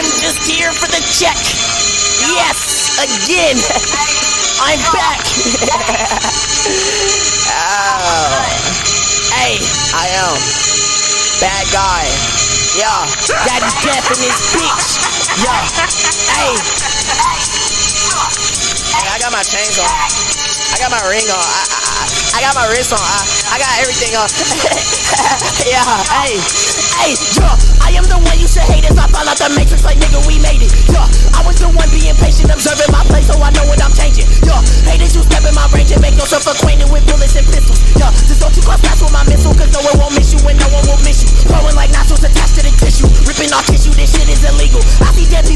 I'm just here for the check. Yes, again. I'm back. oh. Hey, I am. Bad guy. Yeah. Daddy's death in this bitch. Yeah. Hey. Hey, I got my chains on. I got my ring on. I, I, I got my wrist on. I, I got everything on. yeah. Hey. Hey. Yeah. I am the one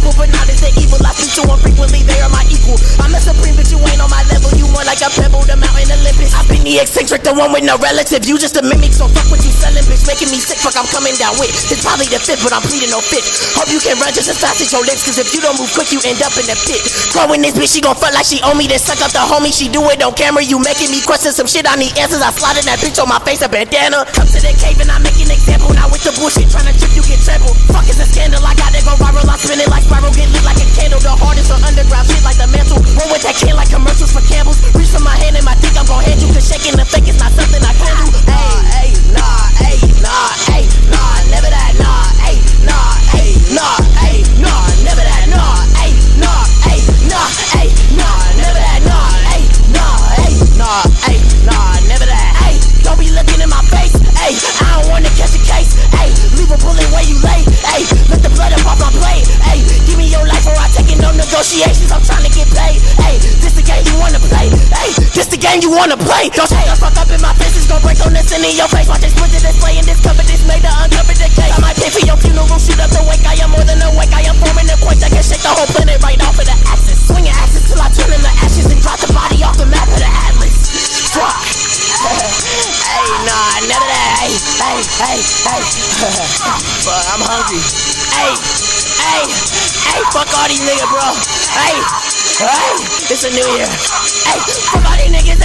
people, but not as they evil. I speak to them frequently, they are my equal. I'm a supreme, but you ain't on my level. You more like a pebble, the mountain Olympus. I've been the eccentric, the one with no relative. You just a mimic, so fuck what you selling, bitch. Making me sick, fuck I'm coming down with. It's probably the fifth, but I'm pleading no fifth. Hope you can run just as fast as your lips, cause if you don't move quick, you end up in the pit. Growing this bitch, she gon' fuck like she owe me, then suck up the homie. She do it on camera, you making me question some shit. I need answers. I slotted that bitch on my face, a bandana. Come to the cave and I make an example. Now with the bullshit, trying to trip, negotiations, I'm trying to get paid, hey, this the game you wanna play, hey, this the game you wanna play, don't say the fuck up in my face, it's gon' break on this in your face, watch this put the display and discover this made to uncover the case, I might pay for your funeral, shoot up the wake, I am more than awake, I am forming a quake, I can shake the whole planet right off of the axis, swinging axis till I turn into ashes and drop the body off the map of the atlas, fuck, hey, nah, none of that, hey, hey, hey, hey, but I'm hungry, hey, hey, hey, fuck all these niggas, bro, hey, hey, it's a new year, hey, fuck all these niggas,